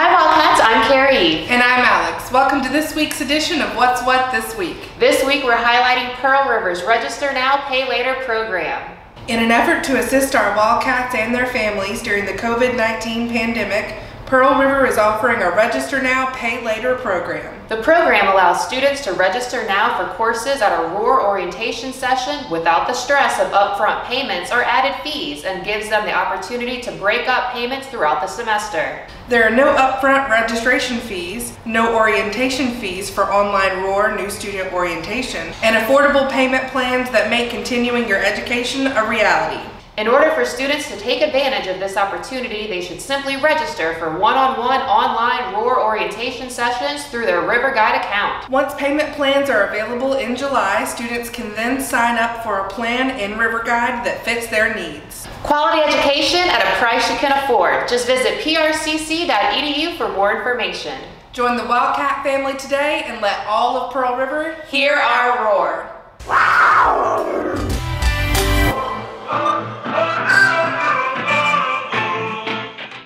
Hi Wildcats, I'm Carrie. And I'm Alex. Welcome to this week's edition of What's What This Week. This week we're highlighting Pearl River's Register Now, Pay Later program. In an effort to assist our Wildcats and their families during the COVID-19 pandemic, Pearl River is offering a Register Now, Pay Later program. The program allows students to register now for courses at a ROAR orientation session without the stress of upfront payments or added fees and gives them the opportunity to break up payments throughout the semester. There are no upfront registration fees, no orientation fees for online ROAR new student orientation, and affordable payment plans that make continuing your education a reality. In order for students to take advantage of this opportunity, they should simply register for one-on-one online ROAR orientation sessions through their River Guide account. Once payment plans are available in July, students can then sign up for a plan in River Guide that fits their needs. Quality education at a price you can afford. Just visit prcc.edu for more information. Join the Wildcat family today and let all of Pearl River hear our roar.